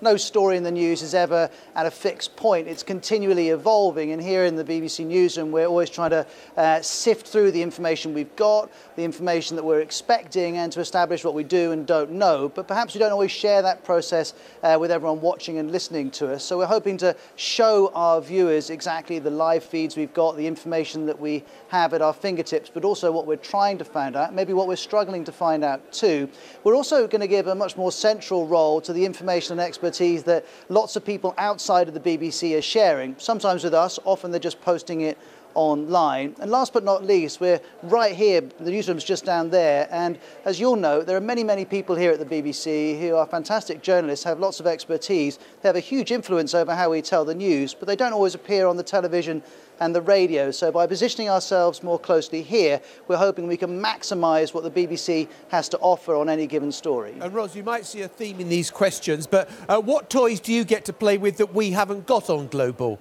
no story in the news is ever at a fixed point. It's continually evolving. And here in the BBC Newsroom, we're always trying to uh, sift through the information we've got, the information that we're expecting, and to establish what we do and don't know. But perhaps we don't always share that process uh, with everyone watching and listening to us. So we're hoping to show our viewers exactly the live feeds we've got, the information that we have at our fingertips, but also what we're trying to find out, maybe what we're struggling to find out too. We're also going to give a much more central role to the information and expertise that lots of people outside of the BBC are sharing, sometimes with us, often they're just posting it online. And last but not least, we're right here, the newsroom's just down there, and as you'll know, there are many, many people here at the BBC who are fantastic journalists, have lots of expertise, they have a huge influence over how we tell the news, but they don't always appear on the television and the radio. So by positioning ourselves more closely here, we're hoping we can maximise what the BBC has to offer on any given story. And Ros, you might see a theme in these questions, but uh, what toys do you get to play with that we haven't got on Global?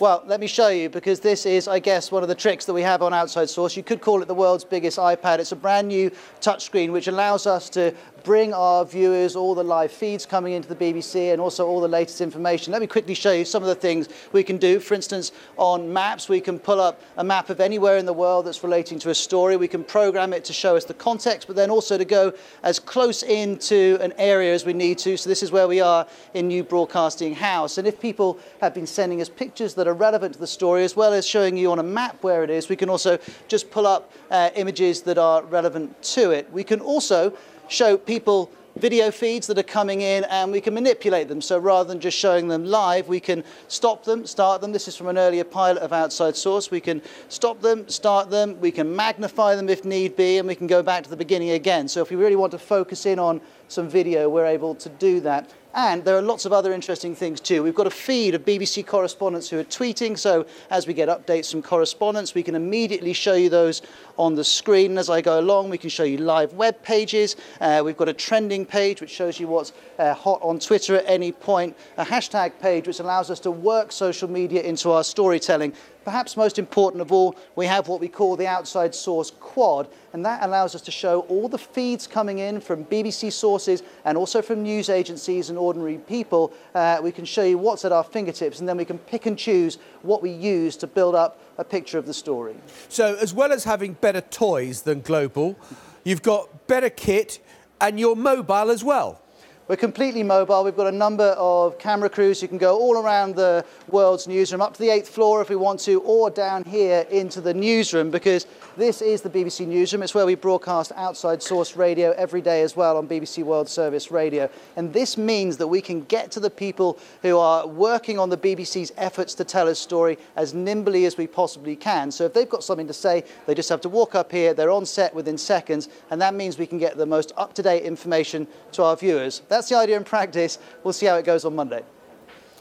Well, let me show you because this is, I guess, one of the tricks that we have on Outside Source. You could call it the world's biggest iPad. It's a brand new touchscreen which allows us to bring our viewers all the live feeds coming into the BBC and also all the latest information. Let me quickly show you some of the things we can do. For instance, on maps, we can pull up a map of anywhere in the world that's relating to a story. We can program it to show us the context, but then also to go as close into an area as we need to. So this is where we are in New Broadcasting House. And if people have been sending us pictures that are relevant to the story, as well as showing you on a map where it is, we can also just pull up uh, images that are relevant to it. We can also show people video feeds that are coming in and we can manipulate them. So rather than just showing them live, we can stop them, start them. This is from an earlier pilot of Outside Source. We can stop them, start them, we can magnify them if need be, and we can go back to the beginning again. So if we really want to focus in on some video, we're able to do that. And there are lots of other interesting things too. We've got a feed of BBC correspondents who are tweeting, so as we get updates from correspondents, we can immediately show you those on the screen. As I go along, we can show you live web pages. Uh, we've got a trending page which shows you what's uh, hot on Twitter at any point, a hashtag page which allows us to work social media into our storytelling. Perhaps most important of all, we have what we call the outside source quad, and that allows us to show all the feeds coming in from BBC sources and also from news agencies and ordinary people. Uh, we can show you what's at our fingertips, and then we can pick and choose what we use to build up a picture of the story. So, as well as having better toys than Global, you've got better kit and you're mobile as well. We're completely mobile. We've got a number of camera crews who can go all around the world's newsroom, up to the eighth floor if we want to, or down here into the newsroom because this is the BBC Newsroom. It's where we broadcast outside source radio every day as well on BBC World Service Radio. And this means that we can get to the people who are working on the BBC's efforts to tell a story as nimbly as we possibly can. So if they've got something to say, they just have to walk up here, they're on set within seconds, and that means we can get the most up to date information to our viewers. That's the idea in practice. We'll see how it goes on Monday.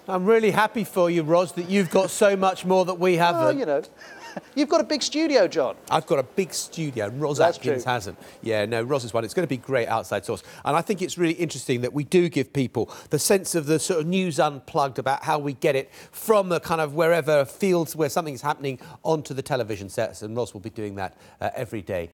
I'm really happy for you, Ros, that you've got so much more that we haven't. Well, you know. You've got a big studio, Jon. I've got a big studio. Ros That's Atkins true. hasn't. Yeah, no, Ros is one. It's going to be great outside source. And I think it's really interesting that we do give people the sense of the sort of news unplugged about how we get it from the kind of wherever fields where something's happening onto the television sets. And Ros will be doing that uh, every day